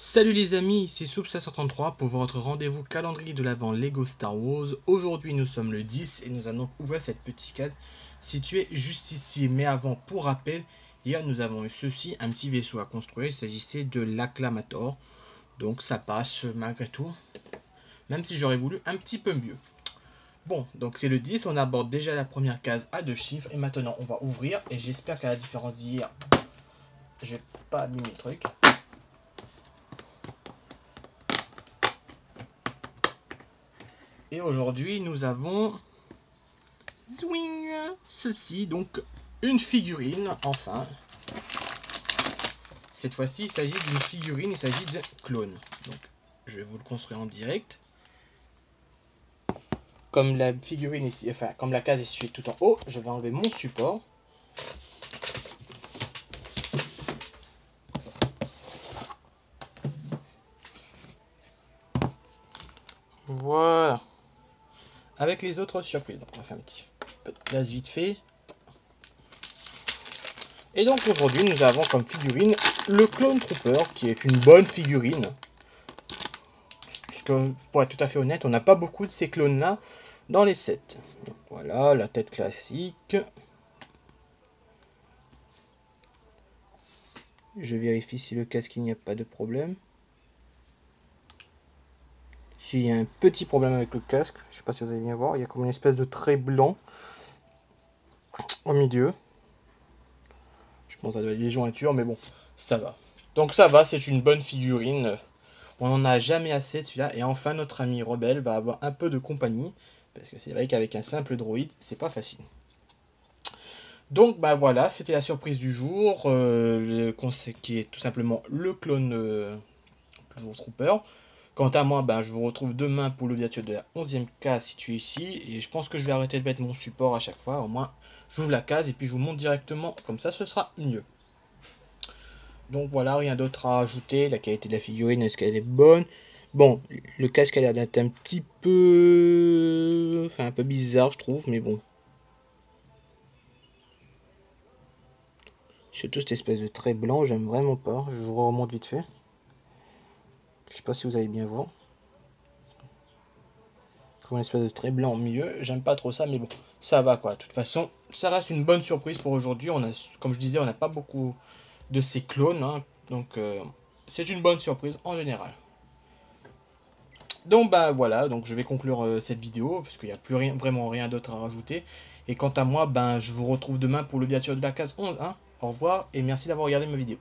Salut les amis, c'est Soup533 pour votre rendez-vous calendrier de l'avant Lego Star Wars. Aujourd'hui nous sommes le 10 et nous allons ouvrir cette petite case située juste ici. Mais avant, pour rappel, hier nous avons eu ceci, un petit vaisseau à construire. Il s'agissait de l'Acclamator. Donc ça passe malgré tout, même si j'aurais voulu un petit peu mieux. Bon, donc c'est le 10, on aborde déjà la première case à deux chiffres. Et maintenant on va ouvrir et j'espère qu'à la différence d'hier, j'ai pas mis mes trucs. Et aujourd'hui, nous avons ceci, donc une figurine, enfin. Cette fois-ci, il s'agit d'une figurine, il s'agit de clone. Donc, je vais vous le construire en direct. Comme la figurine ici, enfin, comme la case est tout en haut, je vais enlever mon support. Voilà avec les autres surprises. Donc on va faire un petit peu de place vite fait. Et donc aujourd'hui nous avons comme figurine le Clone Trooper qui est une bonne figurine. Puisque pour être tout à fait honnête, on n'a pas beaucoup de ces clones là dans les sets. voilà la tête classique. Je vérifie si le casque il n'y a pas de problème. S'il y a un petit problème avec le casque, je ne sais pas si vous allez bien voir, il y a comme une espèce de trait blanc au milieu. Je pense être les jointures, mais bon, ça va. Donc ça va, c'est une bonne figurine. On n'en a jamais assez de celui-là. Et enfin, notre ami Rebelle va avoir un peu de compagnie. Parce que c'est vrai qu'avec un simple droïde, c'est pas facile. Donc bah voilà, c'était la surprise du jour, euh, qui est tout simplement le clone euh, Trooper. Quant à moi, ben, je vous retrouve demain pour l'ouverture de la 11e case située ici. Et je pense que je vais arrêter de mettre mon support à chaque fois. Au moins, j'ouvre la case et puis je vous montre directement. Comme ça, ce sera mieux. Donc voilà, rien d'autre à ajouter. La qualité de la figurine, est-ce qu'elle est bonne? Bon, le casque a l'air d'être un petit peu... Enfin, un peu bizarre, je trouve, mais bon. Surtout cette espèce de trait blanc, j'aime vraiment pas. Je vous remonte vite fait. Je sais pas si vous allez bien voir. Comme une espèce de trait blanc au milieu. J'aime pas trop ça, mais bon, ça va quoi. De toute façon, ça reste une bonne surprise pour aujourd'hui. On a, comme je disais, on n'a pas beaucoup de ces clones. Hein. donc, euh, c'est une bonne surprise en général. Donc bah voilà, donc je vais conclure euh, cette vidéo parce qu'il n'y a plus rien, vraiment rien d'autre à rajouter. Et quant à moi, ben je vous retrouve demain pour le viature de la case 11. Hein. Au revoir et merci d'avoir regardé ma vidéo.